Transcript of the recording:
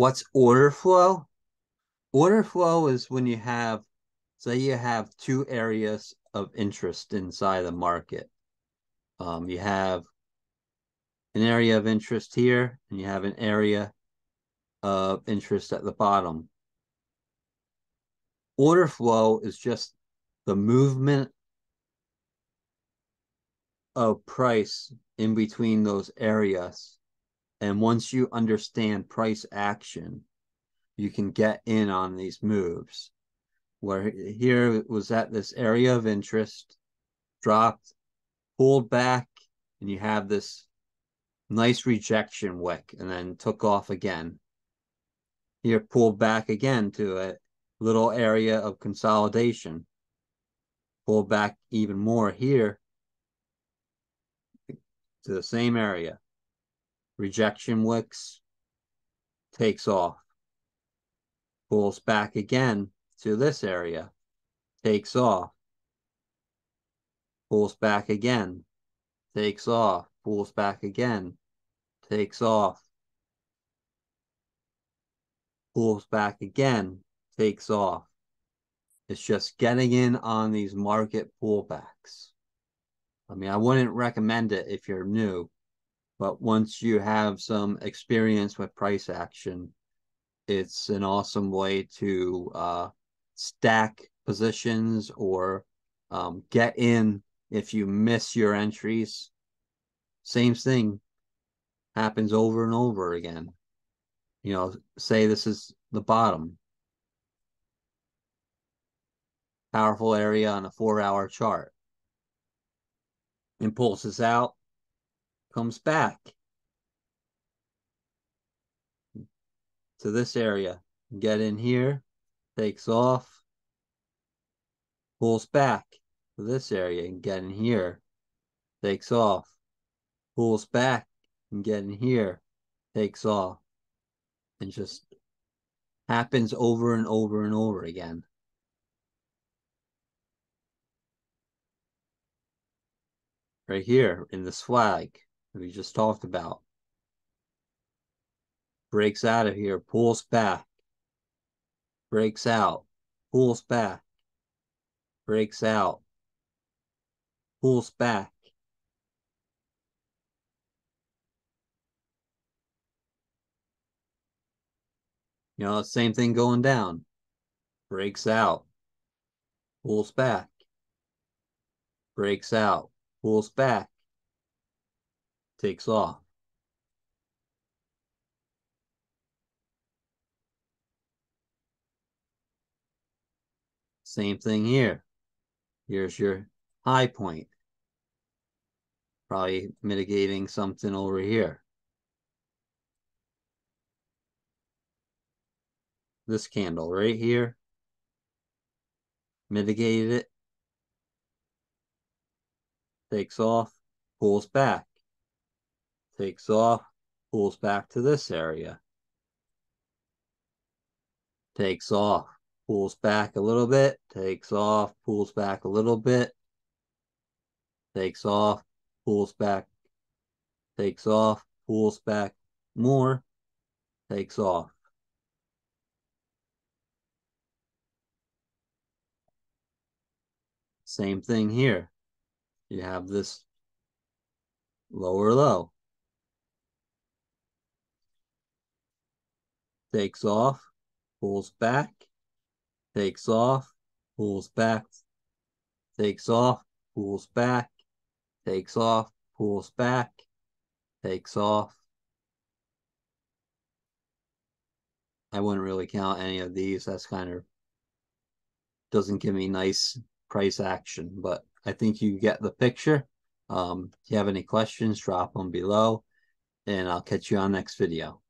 what's order flow? Order flow is when you have, say you have two areas of interest inside the market. Um, you have an area of interest here, and you have an area of interest at the bottom. Order flow is just the movement of price in between those areas. And once you understand price action, you can get in on these moves. Where here was at this area of interest, dropped, pulled back, and you have this nice rejection wick and then took off again. Here pulled back again to a little area of consolidation. Pull back even more here to the same area. Rejection wicks takes off. Pulls back again to this area. Takes off. Pulls back again. Takes off. Pulls back again. Takes off. Pulls back again. Takes off. It's just getting in on these market pullbacks. I mean, I wouldn't recommend it if you're new, but once you have some experience with price action, it's an awesome way to uh, stack positions or um, get in if you miss your entries. Same thing happens over and over again. You know, say this is the bottom. Powerful area on a four hour chart impulses out, comes back to this area. Get in here, takes off, pulls back to this area and get in here, takes off, pulls back and get in here, takes off, and just happens over and over and over again. right here in the swag we just talked about. Breaks out of here, pulls back, breaks out, pulls back, breaks out, pulls back. You know, same thing going down. Breaks out, pulls back, breaks out, pulls back, takes off. Same thing here. Here's your high point. Probably mitigating something over here. This candle right here. Mitigated it takes off, pulls back, takes off, pulls back to this area, takes off, pulls back a little bit, takes off, pulls back a little bit, takes off, pulls back, takes off, pulls back more, takes off. Same thing here you have this lower low. Takes off, pulls back, takes off, pulls back, takes off, pulls back, takes off, pulls back, takes off. I wouldn't really count any of these. That's kind of doesn't give me nice price action, but I think you get the picture. Um, if you have any questions, drop them below, and I'll catch you on next video.